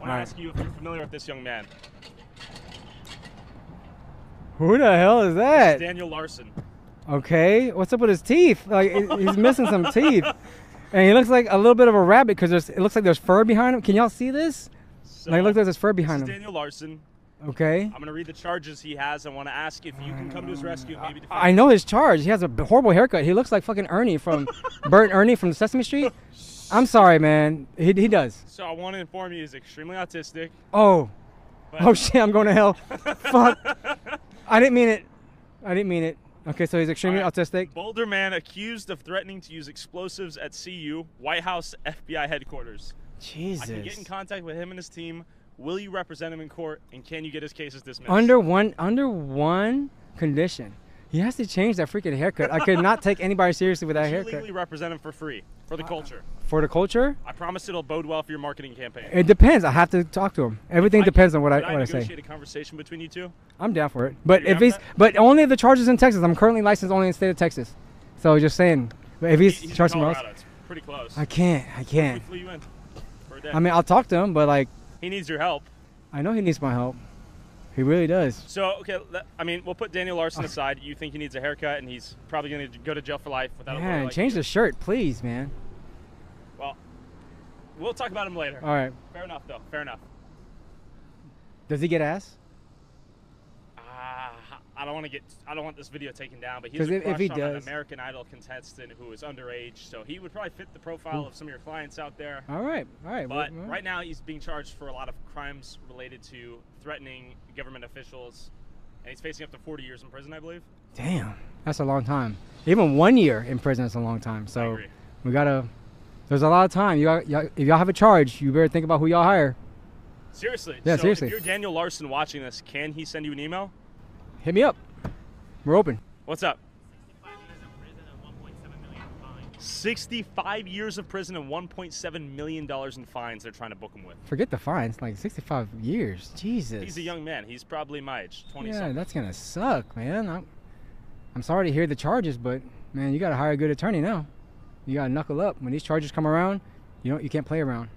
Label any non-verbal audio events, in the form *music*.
I want to ask you if you're familiar with this young man. Who the hell is that? Daniel Larson. Okay, what's up with his teeth? Like he's missing some teeth, and he looks like a little bit of a rabbit because there's it looks like there's fur behind him. Can y'all see this? So, Like, look, there's fur this behind is him. Daniel Larson. Okay. I'm going to read the charges he has. I want to ask if you can come to his rescue maybe defend I know his charge. He has a horrible haircut. He looks like fucking Ernie from *laughs* Bert and Ernie from Sesame Street. *laughs* I'm sorry, man. He, he does. So I want to inform you he's extremely autistic. Oh. But Oh shit! I'm going to hell. Fuck. *laughs* I didn't mean it. I didn't mean it. Okay, so he's extremely right. autistic. Boulder man accused of threatening to use explosives at CU, White House FBI headquarters. Jesus. I can get in contact with him and his team. Will you represent him in court, and can you get his cases dismissed? Under one under one condition. He has to change that freaking haircut. I could not take anybody seriously with that you haircut. legally represent him for free for the uh, culture. For the culture, I promise it'll bode well for your marketing campaign. it depends. I have to talk to him. Everything I- depends on what I what I say. negotiate a conversation between you two. I'm down for it. But if he's that? but only if the charges in Texas. I'm currently licensed only in the state of Texas. So just saying. But if he's, He's in charged somewhere else, It's pretty close. I can't. I can't. flew you in for a day. I mean, I'll talk to him, but like, he needs your help. I know he needs my help. He really does. So okay, I mean, we'll put Daniel Larson aside. You think he needs a haircut, and he's probably going to go to jail for life without a lawyer Man, like change you. the shirt, please, man. Well, we'll talk about him later. All right. Fair enough, though. Fair enough. Does he get ass? I don't want to get. I don't want this video taken down, but he's a if- if he on an American Idol contestant who is underage, so he would probably fit the profile of some of your clients out there. All right. All right. But right now, he's being charged for a lot of crimes related to threatening government officials, and he's facing up to 40 years in prison, I believe. Damn, that's a long time. Even one year in prison is a long time. So we gotta. There's a lot of time. You got, y'all, if y'all have a charge, you better think about who y'all hire. Seriously. Yeah, so seriously. If you're Daniel Larson watching this, can he send you an email? Hit me up. We're open. What's up? 65 years of prison and 1.7 million dollars in fines they're trying to book him with. Forget the fines. Like 65 years. Jesus. He's a young man. He's probably my age, 20 Yeah, something. that's gonna suck, man. I'm, I'm sorry to hear the charges, but man, you gotta hire a good attorney now. You gotta knuckle up when these charges come around. You don't. You can't play around.